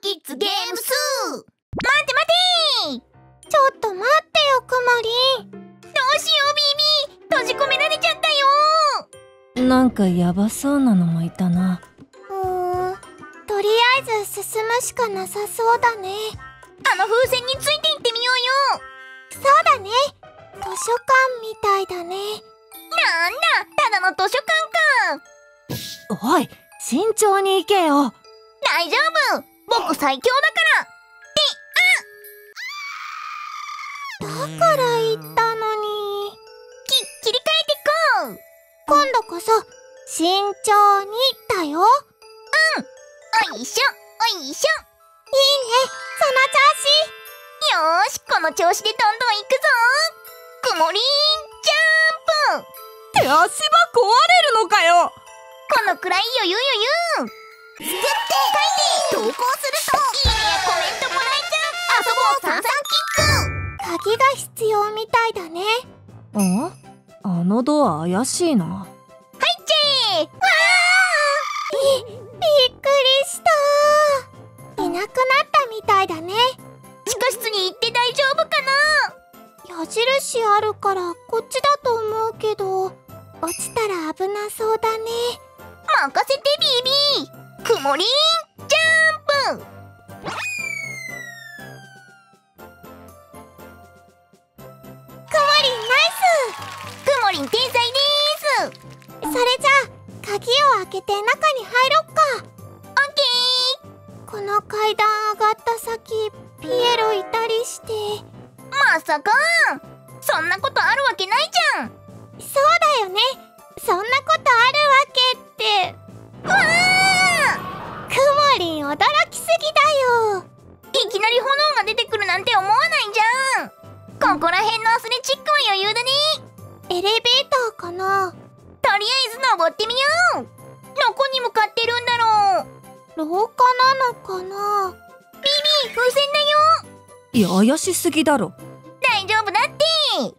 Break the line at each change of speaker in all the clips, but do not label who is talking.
キッズゲームス。
待って待てちょっと待ってよくもり。んどうしようビビ閉じ込められちゃった
よ。なんかヤバそうなのもいたな。
うーん。とりあえず進むしかなさそうだね。
あの風船についていってみようよ。
そうだね。図書館みたいだね。なんだ
ただの図書
館か。おい慎重に行けよ。
大丈夫僕最強
だから。ってあだから言ったのに。
き切り替えてこう。
今度こそ慎重にだよ。うん。
おいしょおいしょ。
いいね。その調子。
よーしこの調子でどんどん行くぞ。くもりんジャンプ。
手足場壊れるのかよ。
このくらい余裕余裕作って書いて投稿すると。いいね。やコメントもらえちゃう。遊ぼうさんさ
んキッズ鍵が必要みたいだね。
ん？あのドア怪しいな。
はいチェー。わ
ー。びっくりした。いなくなったみたいだね。
地下室に行って大丈夫か
な？矢印あるからこっちだと思うけど。落ちたら危なそうだね。
任せてビビ。ーくもりんジャンプ
くもりんナイ
スくもりん天才です。
それじゃあ鍵を開けて中に入ろっかオッ
ケ
ーこの階段上がった先ピエロいたりして
まさかそんなことあるわけないじゃん
そうだよねそんなことあるわけって
わあ
くもりん驚きすぎだよ。
いきなり炎が出てくるなんて思わないじゃん。ここら辺のアスレチックは余裕だね。
エレベーターかな。
とりあえず登ってみよう。どこに向かってるんだろ
う。廊下なのかな。
ビビ風船だよ。
いや怪しすぎだろ。
大丈夫だって。わ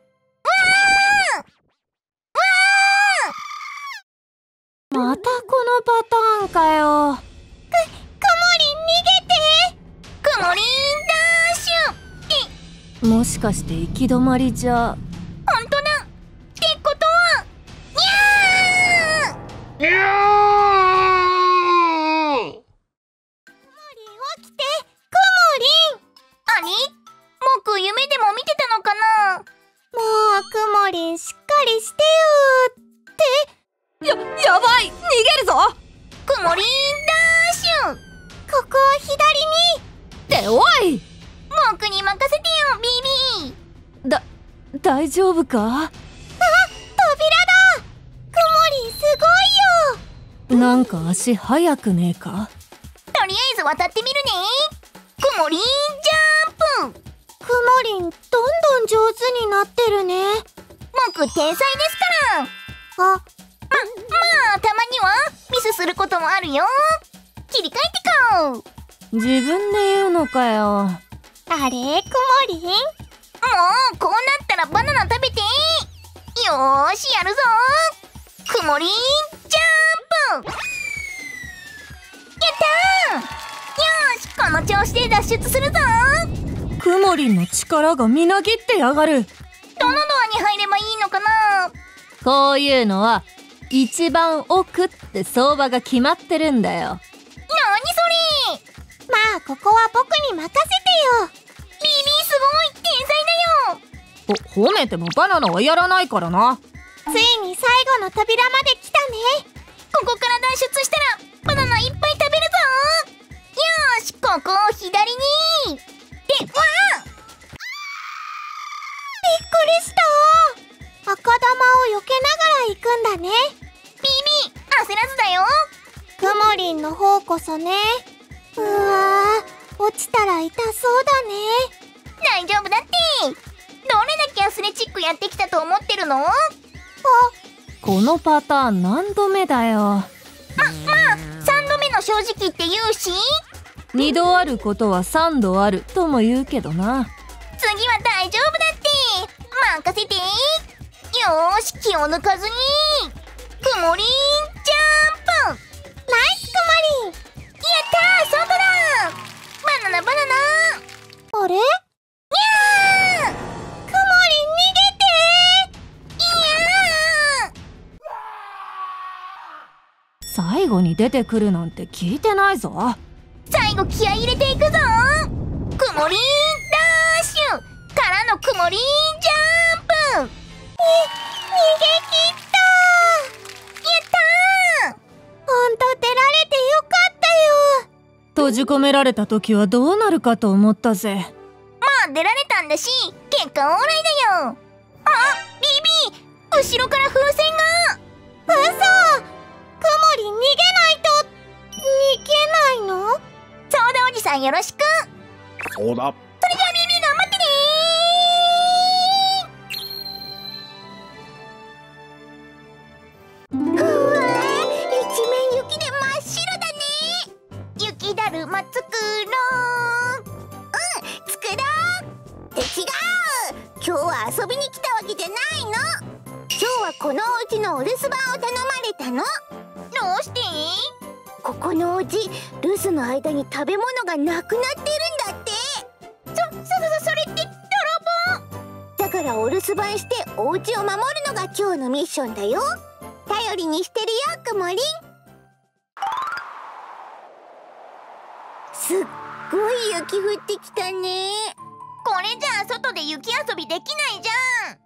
あわ
あまたこのパターンかよ
く、くもりん逃げて
くもりんダッシ
ュもしかして行き止まりじゃ。
ほんとだ。ってことは
にゃー。にゃー。くもりん起きてくもりん
あれ僕夢でも見てたのかな
もうくもりんしっかりしてよ
ってや、やばい逃げるぞ
くもりんダッシュ
ここを左に。
っておい
僕に任せてよビビ
ーだ、大丈夫か？
あ、扉だ。くもりんすごい
よ。なんか足速くねえか？
とりあえず渡ってみるね。くもりんジャンプ。
くもりんどんどん上手になってるね。
僕天才ですから。
あ、
ま、まあたまにはミスすることもあるよ切り替えてこ
う。自分で言うのかよ。
あれくもり？んも
うこうなったらバナナ食べてよーしやるぞくもりんジャンプ！やったー！よしこの調子で脱出するぞ
くもりんの力がみなぎってやがる。
どのドアに入ればいいのかな？
こういうのは一番奥って相場が決まってるんだよ
なにそれ。
まあここは僕に任せてよ。
ビビすごい天
才だよ。お褒めてもバナナはやらないからな。
ついに最後の扉まで来たね。
ここから脱出したらバナナいっぱい食べるぞ。よしここを左に。でわあ。びっ
くりした。赤玉を避けながら行くんだね。
ビビ焦らずだよ。
くもりんの方こそね。うわ落ちたら痛そうだね。
大丈夫だって。どれだけアスレチックやってきたと思ってるの？あ
このパターン何度目だよ。
ま、まあ3度目の正直って言うし。
2度あることは3度あるとも言うけどな。
次は大丈夫だって。任せて。よーし気を抜かずに。くもナバナナ。あれ？
にゃー。くもり
逃げていや最
後に出てくるなんて聞いてないぞ。
最後気合入れていくぞ。くもりダッシュ。からのくもりジャンプ。逃げ
閉じ込められた時はどうなるかと思ったぜ。
まあ出られたんだし結果オーライだよ。あビビ後ろから風船が。
嘘。くもり逃げないと。逃げないの？
ソーダおじさんよろしく
そうだ
間に食べ物がなくなってるんだって。
そ、そ、そ、それって泥棒？
だからお留守番してお家を守るのが今日のミッションだよ。頼りにしてるよくもりん。すっごい雪降ってきたね。
これじゃあ外で雪遊びできないじゃん。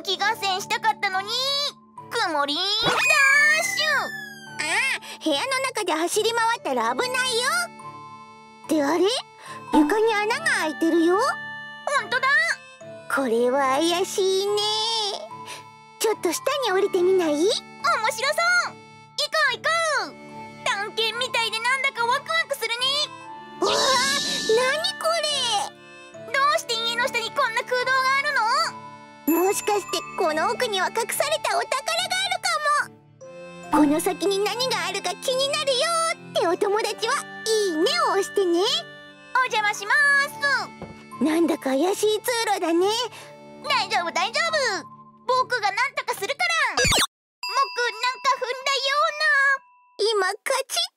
雪合戦したかったのにくもりーダッシュ
部屋の中で走り回ったら危ないよ。ってあれ？床に穴が開いてるよ。
ほんとだ。
これは怪しいね。ちょっと下に降りてみない？
面白そう。行こう行こう。探検みたいでなんだかワクワクするね。
うわあ何こ
どうして家の下にこんな空洞があるの？
れもしかしてこの奥には隠されたお宝がこの先に何があるか気になるよってお友達はいいねを押してね。
お邪魔します。
なんだか怪しい通路だね。
大丈夫大丈夫。僕がなんとかするから。僕なんか踏んだよ
今カチっ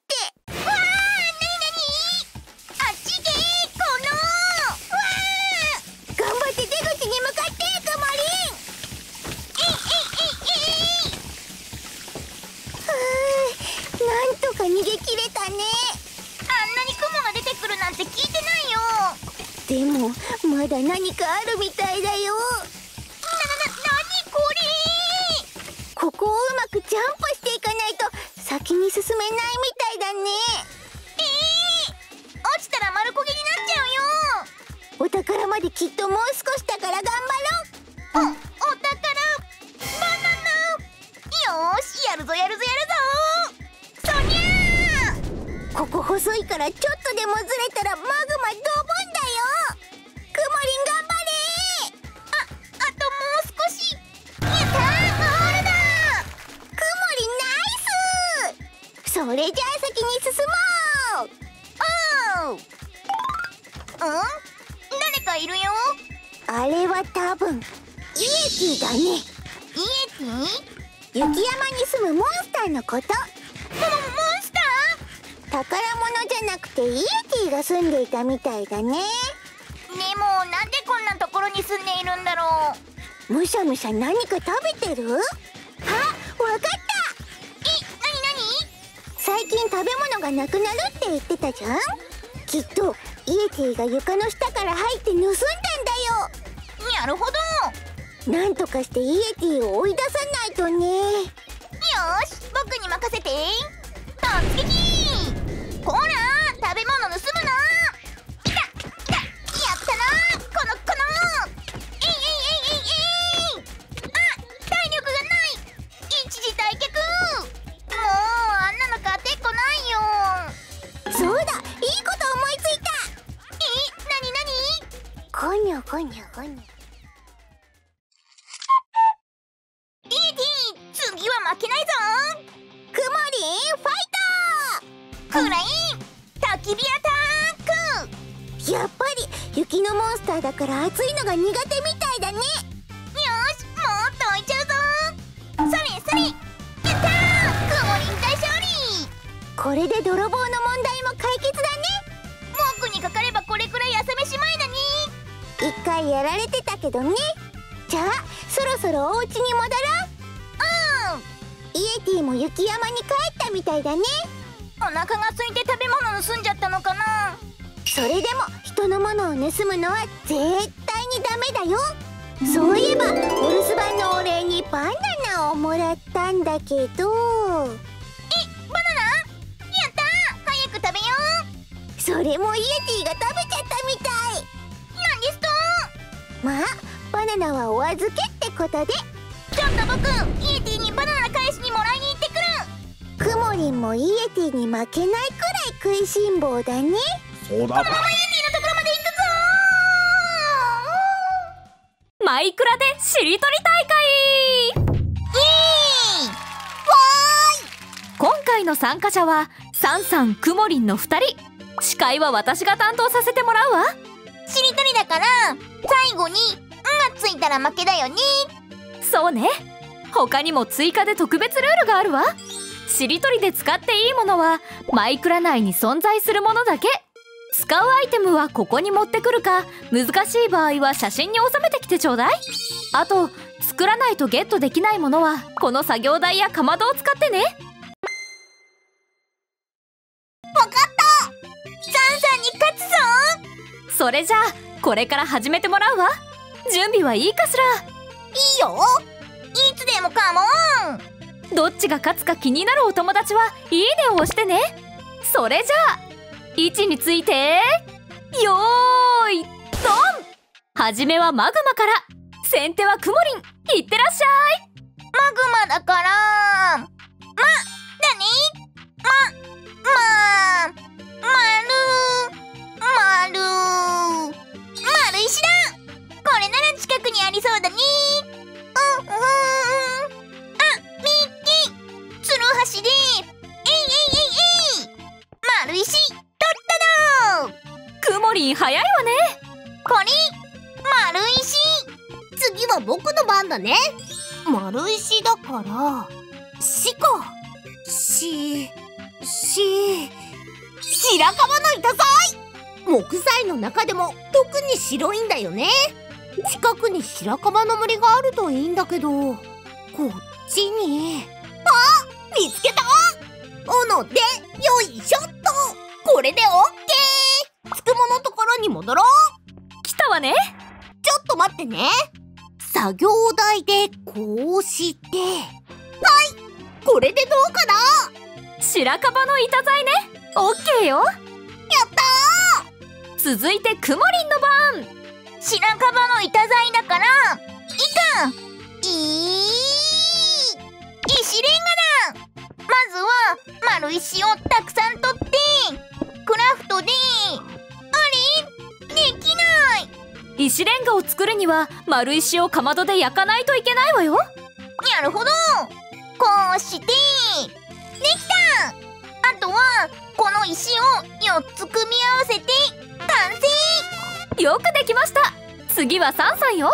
いるよ。
あ
れ
は多分イエティだね。
イエティ？モモン
雪山に住むモンスターのこと。
スタ
宝物じゃなくてイエティが住んでいたみたいだね。
ーでもなんでこんなところに住んでいるんだろう。
むしゃむしゃ何か食べてる？あわかった。最近食べ物がなくなるって言ってたじゃん？きっとイエティが床の下から入って盗んだんだよ。
なるほど。
なんとかしてイエティを追い出さないとね。
よーし僕に任せて
く
らい焚き火アタック
トやっぱり雪のモンスターだから暑いのが苦手みたいだね。
よしもっと置いちゃうぞそれそれ。やったー。くもりん大勝利。
これで泥棒の問題も解決だね。
文句にかかればこれくらい朝飯前だね。
一回やられてたけどね。じゃあそろそろお家に戻ろう。
うん。
イエティも雪山に帰ったみたいだね。
お腹が空いて食べ物盗んじゃったのかな。
それでも人のものを盗むのは絶対にダメだよ。そういえばお留守番のお礼にバナナをもらったんだけど。
えバナナ？やった早く食べよう。
それもイエティが食べちゃったみたい。
なんですと
まあバナナはお預けってことでンもイエティに負けないくらい食いしん坊だね。
そうだ。
ママイエティのところまで行くぞ
マイクラでしりとり大会。
イエーイ。
今回の参加者はサンさんくもりんの2人。司会は私が担当させてもらうわ。
しりとりだから最後に「ん」がついたら負けだよね。
そうね。他にも追加で特別ルールがあるわしりとりで使っていいものはマイクラ内に存在するものだけ。使うアイテムはここに持ってくるか難しい場合は写真に収めてきてちょうだい。あと作らないとゲットできないものはこの作業台やかまどを使ってね。
わかった。サンさんに勝つぞ。
それじゃあこれから始めてもらうわ。準備はいいかしら。
いいよ。いつでもカモン。
どっちが勝つか気になるお友達はいいねを押してね。それじゃあ位置についてよーいドン。はじめはマグマから先手はくもりんいってらっしゃい。
マグマだから。まだねまままるまる丸石だ。これなら近くにありそうだねうんうん。
くもりん早いわね。
これ丸石。次は僕の番だね。丸石だから。しかしし白樺の板材木材の中でも特に白いんだよね。近くに白樺の森があるといいんだけど。こっちに。あ見つけた。斧でよいしょこれでオッケー。つくものところに戻ろう。
来たわね。
ちょっと待ってね。作業台でこうして。はい。これでどうかな？
白樺の板材ね。オッケーよ。
やった
続いてくもりんの番。
ー白樺の板材だからいかい石レンガだ。まずは丸石をたくさん取ってクラフトであれ？できない。
石レンガを作るには丸石をかまどで焼かないといけないわよ。
なるほど。こうして。できた。あとはこの石を4つ組み合わせて完成。
よくできました。次はサンさんよ。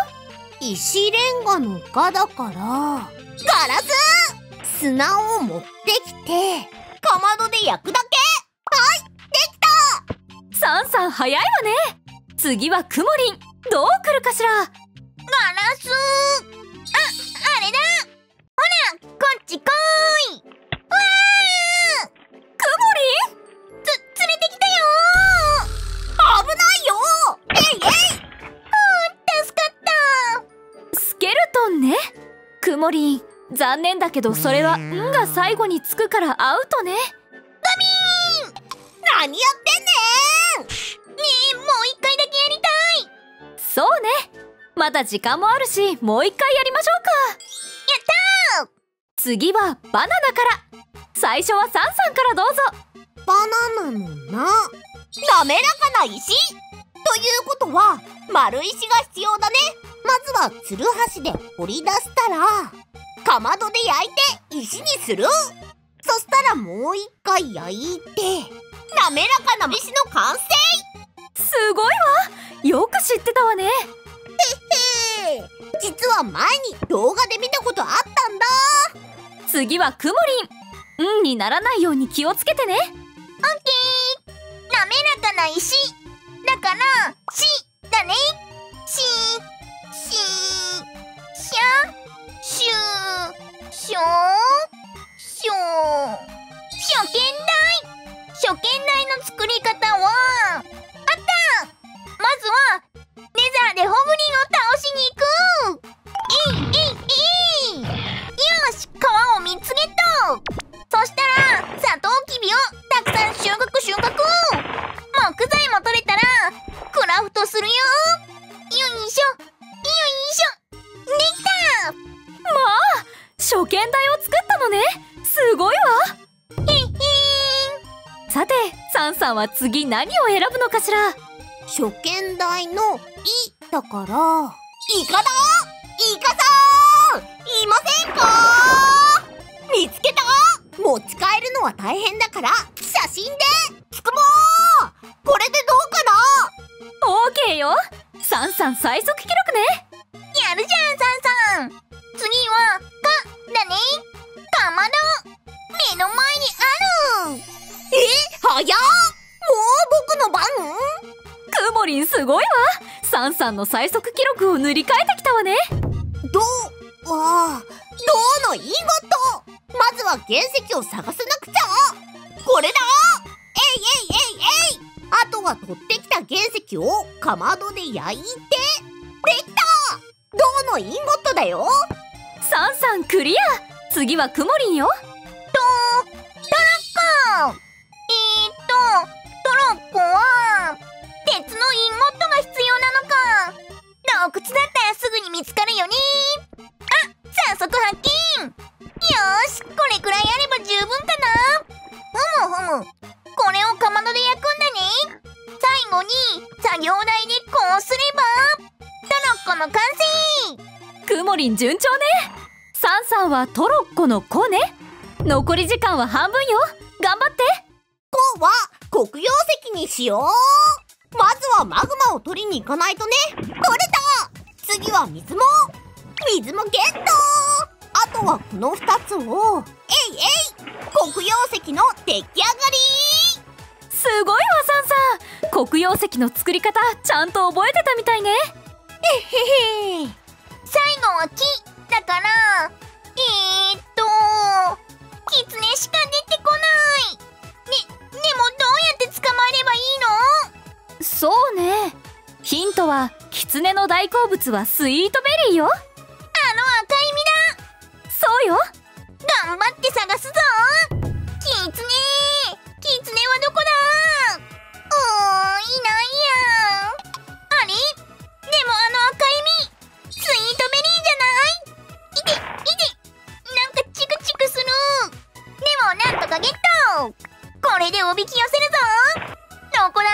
石レンガのガだから。ガラス。砂を持ってきてかまどで焼くだけ
サンさん早いわね。次はくもりんどう来るかしら。
ガラス。あ、あれだ。ほらこっち来い。わー。
くも
つ、連れてきたよ。危ないよ。えいえい。うん、助かった。
りんスケルトンね。くもりん残念だけどそれは「ん」が最後につくからアウトねまだ時間もあるしもう一回やりましょうか。
やった
次はバナナから。最初はサンさんからどうぞ。
バナナのな。滑らかな石。ということは丸石が必要だね。まずはつるはしで掘り出したらかまどで焼いて石にする。そしたらもう一回焼いて滑らかな石の完成。
すごいわ。よく知ってたわね
へへ実は前に動画で見たことあったんだ。
次はくもりんうんにならないように気をつけてね。
オッケー。滑らかな石。だから「し」だね。しししゃしゅしょしょ初見台初見台の作り方はあったまずはネザーでホブリンを倒しに行くいいいいよし皮を見つけたそしたらサトウキビをたくさん収穫収穫木材も取れたらクラフトするよよいしょよいしょできたまあ
初見台を作ったのねすごいわ
へっへー
さてサンさんは次何を選ぶのかしら
初見台の「い」だから。イカだイカさんいませんか見つけた持ち帰るのは大変だから写真で。つくもうこれでどうかな
オーケーよ。サンさん最速記録ね。
ーやるじゃんサンさん次は「か」だね。かまど。目の前にある。
早っ。もう僕の
リンすごいわ。サンさんの最速記録を塗り替えてきたわね。
どあ銅のインゴットまずは原石を探さなくちゃ。これだ。えいえいえいえい。あとは取ってきた原石をかまどで焼いて。できた。銅のインゴットだよ。
サンさんクリア。次はクモリンよ。
かえー、っとトロッコは鉄のインゴットが必要なのか。洞窟だったらすぐに見つかるよね。あ早速発見。よーしこれくらいあれば十分かな。ふむふむ。これをかまどで焼くんだね。最後に作業台でこうすれば。トロッコの完成。
クモリン順調ね。サンさんはトロッコの子ね。残り時間は半分よ。頑張って。
こうは黒曜石にしようまずはマグマを取りに行かないとね。取れた。次は水も水もゲット。あとはこの2つをえいえい黒曜石の出来上がり。
すごいわサンさん黒曜石の作り方ちゃんと覚えてたみたいね。
へへ。
最後は木。だからえー、っとキツネしか出てこない。ねでもどうやって捕まえればいいの？
そうね。ヒントはキツネの大好物はスイートベリーよ。
あの赤い実だ。
そうよ。
頑張って探すぞ。キツネキツネはどこだ？うーいないや。あれ？でもあの赤い実。スイートベリーじゃない？いていて。なんかチクチクする。でもなんとかゲット。これでおびき寄せるぞ。どこだ？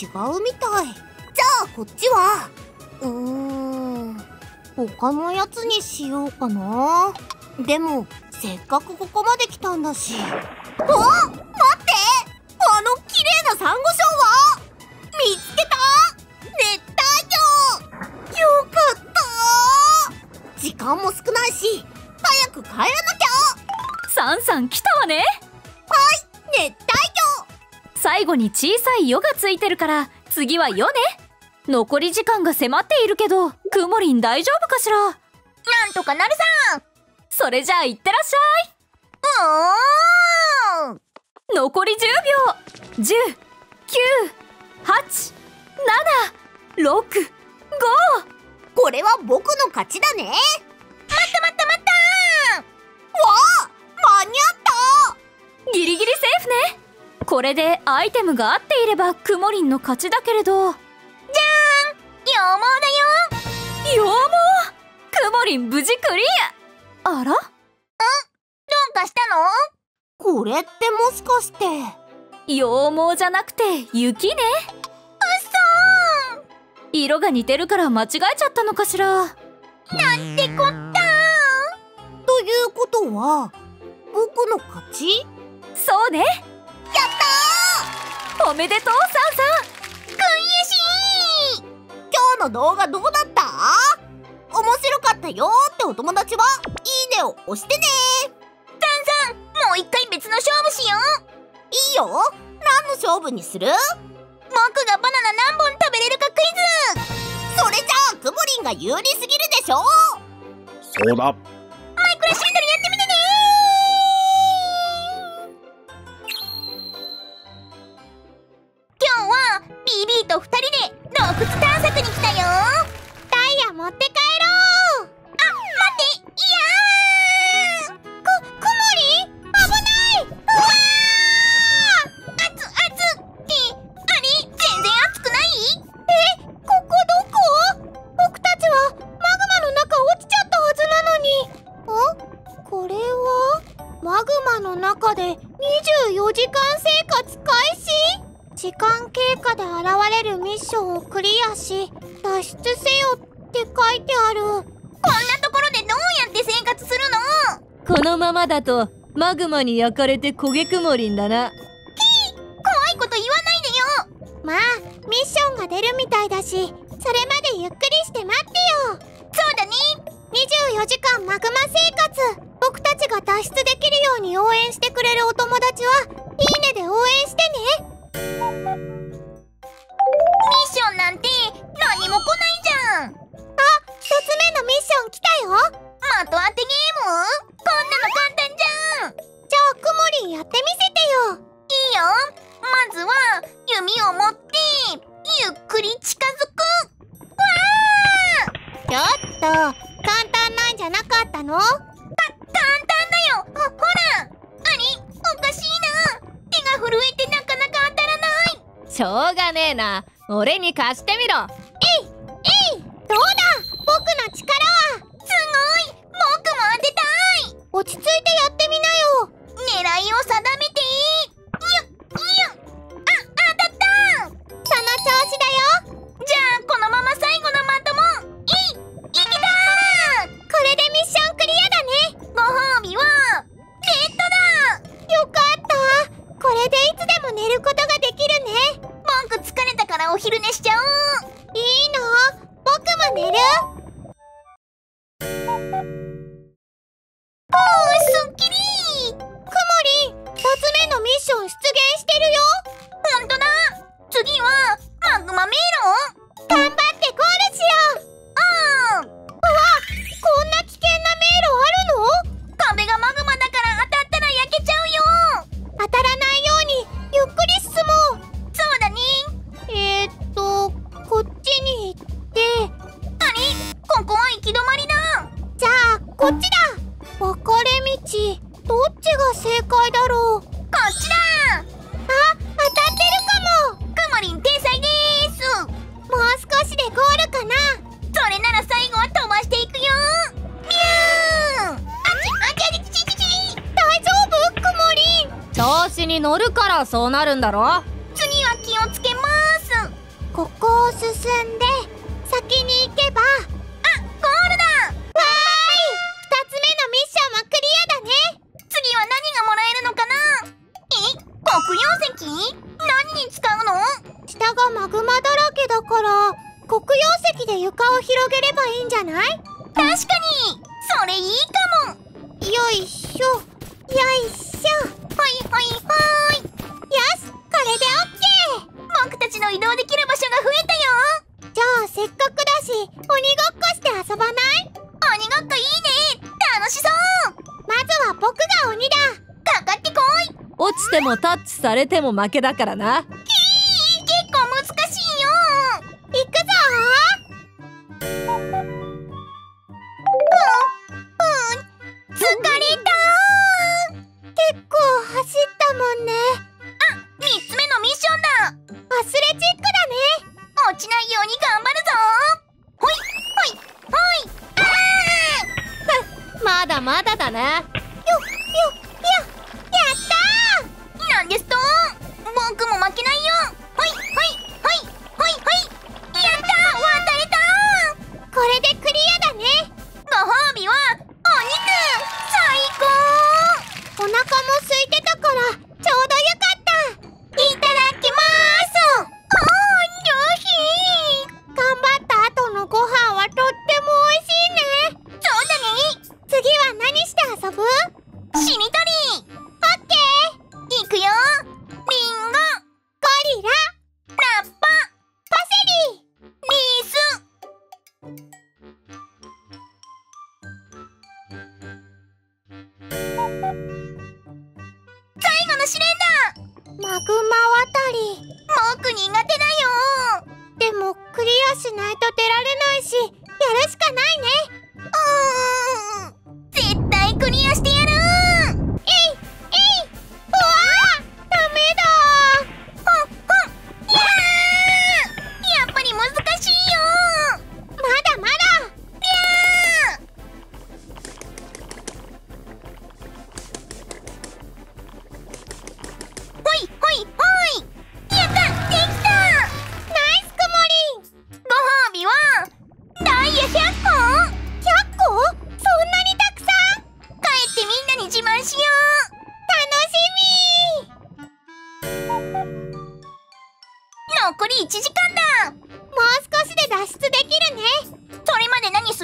違うみたい。じゃあこっちは？うーん。他のやつにしようかな。でもせっかくここまで来たんだし。あ？待って！あの綺麗なサンゴ礁は？見つけた？熱帯魚！よかった！時間も少ないし早く帰らなきゃ！
サンさん来たわね！最後に小さい「よ」がついてるから次は「よ」ね。残り時間が迫っているけどくもりん大丈夫かしら？
なんとかなるさ
それじゃあいってらっしゃい。残り10秒10 9 8 7 6 5
魚これは僕の勝ちだね。
待った待った待った
わあ間に合った。
ギリギリセーフねこれでアイテムが合っていればくもりんの勝ちだけれど。
羊毛だよ。
よーもくもりん無事クリア。あら？
どうかしたの？
これってもしかして。
羊毛じゃなくて雪ね。
う
色が似てるから間違えちゃったのかしら。
そなんてこった
ということは僕の勝ち？
そうねおめでとうサンさん
悔しい
今日の動画どうだった面白かったよってお友達はいいねを押してねさんさん
もう一回別の勝負しよう
いいよ何の勝負にする
僕がバナナ何本食べれるかクイズ
それじゃあくもりんが有利す。ぎるでしょ
そうだ
マイクラしり24時間生活開始？時間経過で現れるミッションをクリアし脱出せよって書いてある。こんなところでどうやって生活するの？
このままだとマグマに焼かれて焦げ曇りん。だな
怖いこと言わないでよ。まあミッションが出るみたいだしそれまでゆっくりして待ってよ。そうだね24時間マグマ生活。僕たちが脱出できるように応援してくれるお友達はいいねで応援してね。ミッションなんて何も来ないじゃん。あ、一つ目のミッション来たよ。的当てゲーム。こんなの簡単じゃん。じゃあくもりんやってみせてよ。いいよ。まずは弓を持ってゆっくり近づく。わー。ちょっと簡単なんじゃなかったの？か簡単だよ。ほほら。あれおかしいな。手が震えてなかなか当たらない。
しょうがねえな。俺に貸してみろ。
えいえい。どうだ？僕の力は。すごい。僕も当てたい。落ち着いてやってみなよ。狙いを定めて昼寝しちゃおうこっちだ。分かれ道。どっちが正解だろう。こっちだ。あ当たってるかも。くもりん天才です。もう少しでゴールかな。それなら最後は飛ばしていくよ。ビューンあちあちあちちちち大丈夫くもりん
調子に乗るからそうなるんだろ
次は気をつけますここを進んでして
もタッチされても負けだからな。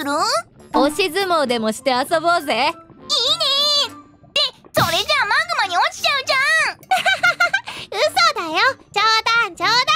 る？
押し相撲でもして遊ぼうぜ。
いいね。でそれじゃあマグマに落ちちゃうじゃん。
嘘だよ。冗談冗談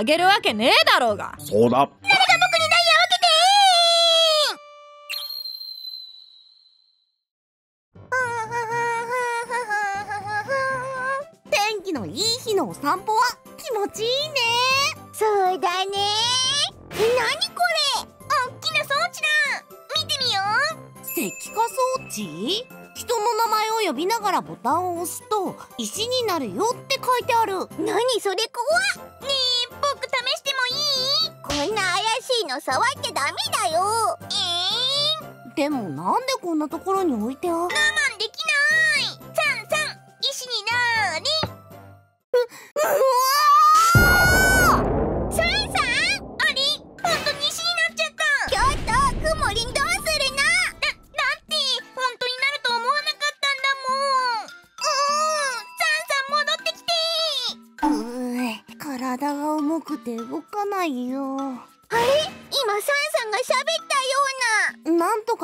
あ
げるわけねえだろうが。
そうだ。
誰か僕にダイヤ分けて
天気のいい日のお散歩は気持ちいいね。そうだね。
何これ。大きな装置だ。見てみよう。
石化装置？人の名前を呼びながらボタンを押すと石になるよって書いてある。
何それ怖っ
んな怪しいの触っちゃダメだよ。
えー、
でもなんでこんなところに置いてある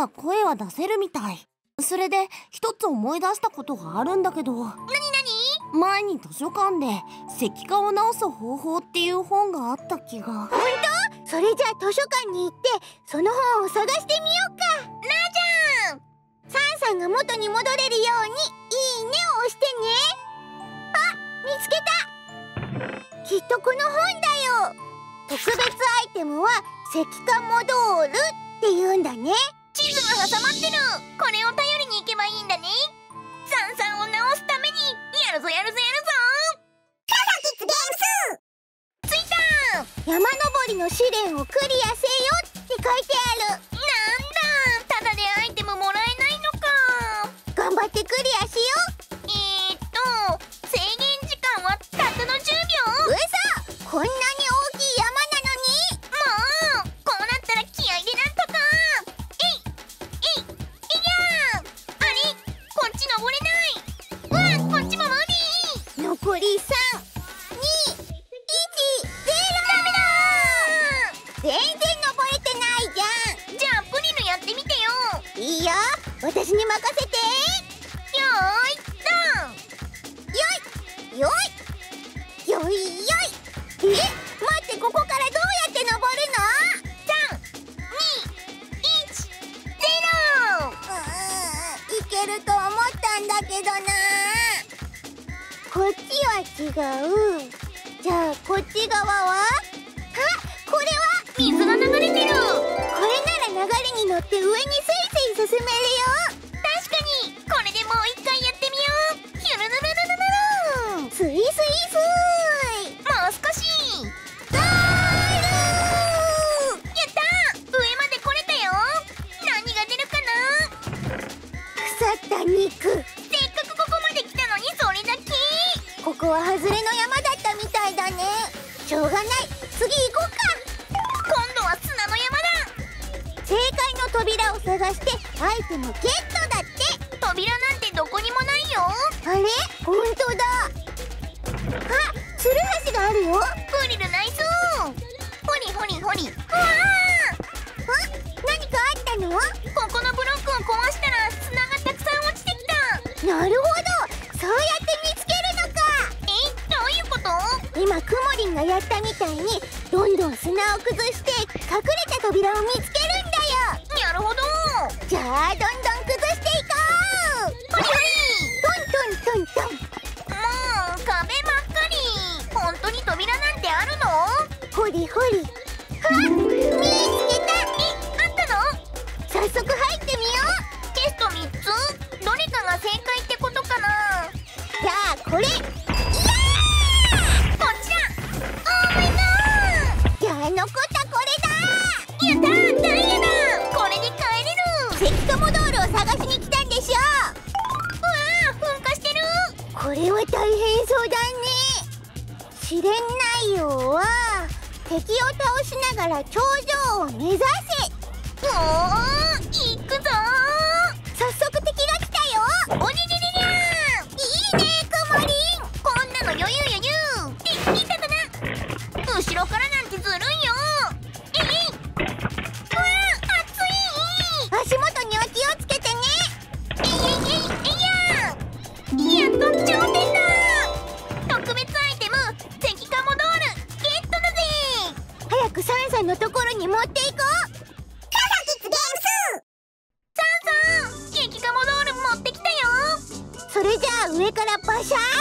声は出せるみたい。それで一つ思い出したことがあるんだけど。
なになに
前に図書館で石化を直す方法っていう本があった気が。本当？それじゃあ図書館に行ってその本を探してみようか。
ラジャン
サンさんが元に戻れるようにいいねを押してね。あ見つけた。きっとこの本だよ。特別アイテムは石化モドールって言うんだね。
地図が挟まってる。これを頼りに行けばいいんだね。を直すために。やるぞやるぞやるぞ。着いた
山登りの試練をクリアせよって書いてある。
なんだ
り
ほり。
み敵を倒しながら頂上を目指せ。も
う para pasar.